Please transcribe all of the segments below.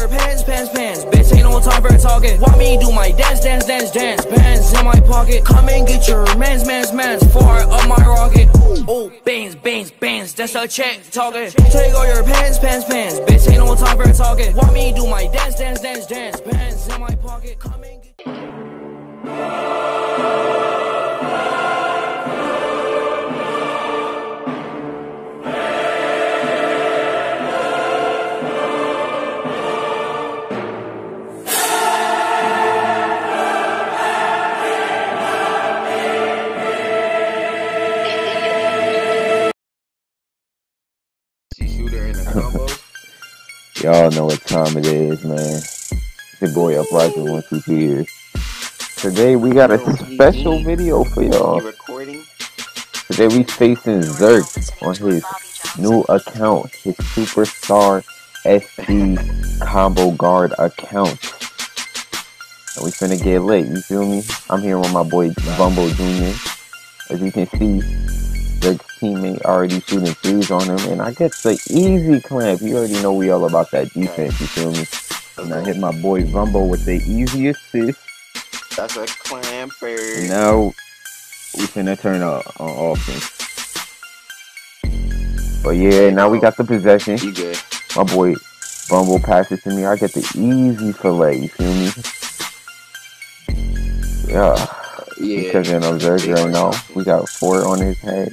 your pants, pants, pants. Bitch, ain't no time for talking. Want me do my dance, dance, dance, dance. Pants in my pocket. Come and get your mans, mans, mans. Far up my rocket. Oh, bangs, bangs, bangs. That's a check talking. Take all your pants, pants, pants. Bitch, ain't no time for talking. Want me do my dance, dance, dance, dance. Pants in my pocket. Come and get. Y'all know what time it is, man. It's your boy Upriser One Two Three. Today we got a special video for y'all. recording? Today we facing Zerk on his new account, his Superstar SD Combo Guard account. And we finna get lit, you feel me? I'm here with my boy Bumbo Jr. As you can see, teammate already shooting threes on him, and I get the easy clamp. You already know we all about that defense, you feel me? And I hit my boy Vumbo with the easy assist. That's a clamper. Now we finna turn on, on offense. But yeah, now we got the possession. You good? My boy Bumble passes to me. I get the easy fillet. You feel me? Yeah. Yeah. Because in Observer right now, we got four on his head.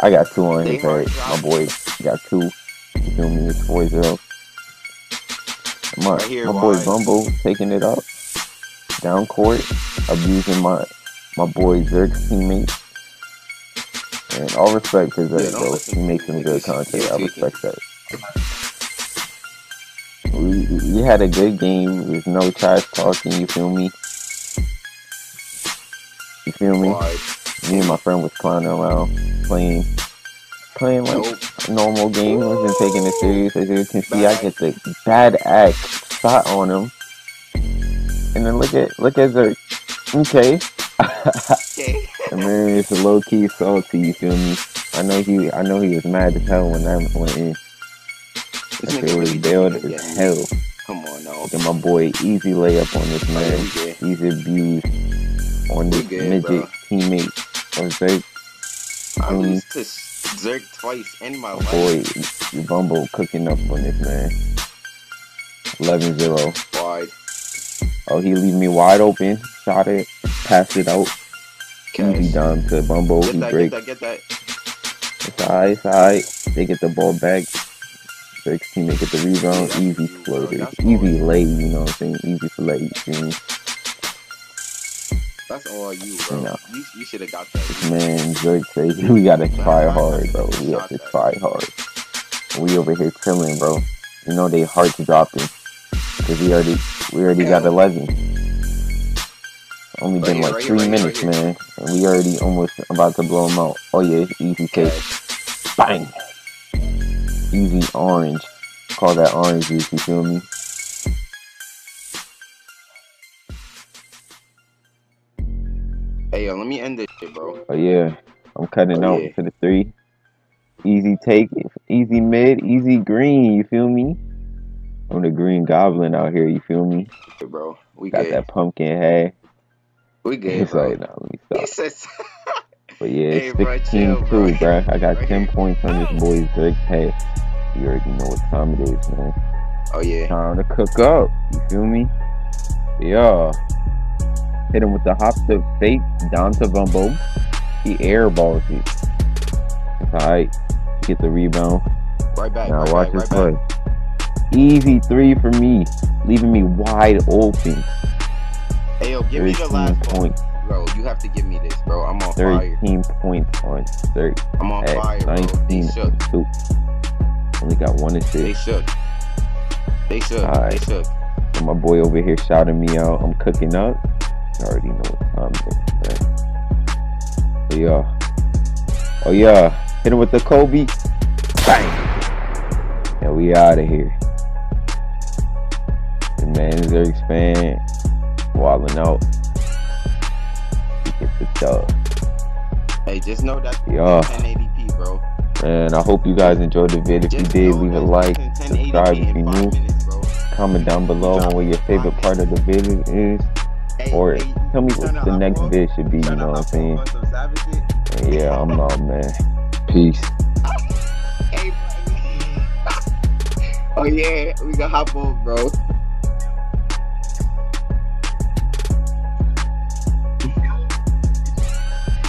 I got two on his head. My boy got two. You feel me? It's 4 0. My, my boy wide. Bumble taking it up. Down court. Abusing my my boy Zerk's teammate. And all respect to Zerk, though. He makes some good content. I respect that. We, we had a good game. There's no trash talking. You feel me? You feel me? Wide. Me and my friend was clowning around, playing, playing like normal game. Wasn't taking it serious. As you can see, I get the bad act shot on him, and then look at look at Zerk. Okay, Okay. and man, it's a low key salty. You feel me? I know he, I know he was mad as hell when that went in. This Like, nigga was really bailed as again. hell. Come on now. Look at my boy, easy layup on this Oh, yeah, man. He's abused on this midget teammate. Or Zerk, I lose to Zerk twice in my life. boy, Bumble cooking up on this man. 11-0. Wide. Oh, he leave me wide open. Shot it, passed it out. Easy Cash. down to Bumble. Get He that, get break. that, get that. It's alright, it's alright. They get the ball back. Zerk's teammate get the rebound. Easy uh, floaters. that's Easy lay, you know what I'm saying? Easy for lay, you? That's all you, bro. No. You, you should have got that. Man, Zerk say we gotta try hard, bro. We have to try hard. We over here chilling, bro. You know they hard to drop dropping because we already we already got Yeah. eleven. Only oh, Right been like three minutes, man, and we already almost about to blow them out. Oh yeah, easy Cash. bang, easy orange. Call that orange juice. You feel me? Hey, yo, let me end this shit, bro. Oh yeah, I'm cutting Oh, out yeah. to the three. Easy take, easy mid, easy green. You feel me? I'm the green goblin out here. You feel me? Hey, bro. We Got good. that pumpkin head. We good, It's bro. like, nah, let me stop. says, But yeah, Hey, it's bro, 16 chill, bro. 2, bruh. I got Right 10 here. points on this boy's Zerk's head. You already know what time it is, man. oh yeah. Time to cook up. You feel me? Yeah. Hit him with the hop step fake down to Bumbo. He airballs it. It's alright. Get the rebound. Right back. Now right watch back, this right play. back. Easy three for me, leaving me wide open. Hey, yo, give me the 13 last ball. points. Bro, you have to give me this, bro. I'm on fire. 13 points on 30 I'm on fire, bro. They 19 shook. Only got one They assist. shook. They shook. They shook. My boy over here shouting me out. I'm cooking up. You already know what time it is, man. So yeah. Oh yeah. Hit him with the Kobe. Bang. And we out of here. The man is very expand. Walling out. He gets the dub. Hey, just know that Yeah. 1080p, bro. And I hope you guys enjoyed the vid. If you did, leave a like, subscribe if you're new. comment down below on what your favorite part of the video is. Or tell me what the next bit should be, you know what I'm saying? on some savage shit? And yeah, I'm out, man. Peace. Hey, oh yeah, we gonna hop on, bro.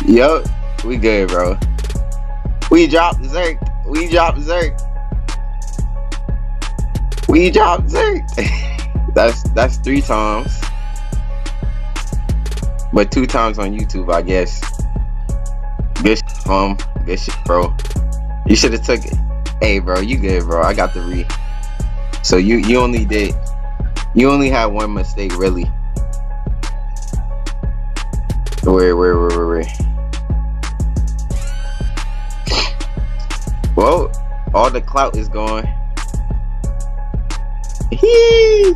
Yup, we good, bro. We dropped Zerk. We dropped Zerk. We dropped Zerk. that's that's three times, but two times on YouTube, I guess. Good shit, um, good shit, bro. You should have took it. Hey, bro, you good, bro? I got the re. So you you only did you only had one mistake, really. Where where where where where? Well, all the clout is gone. Hee.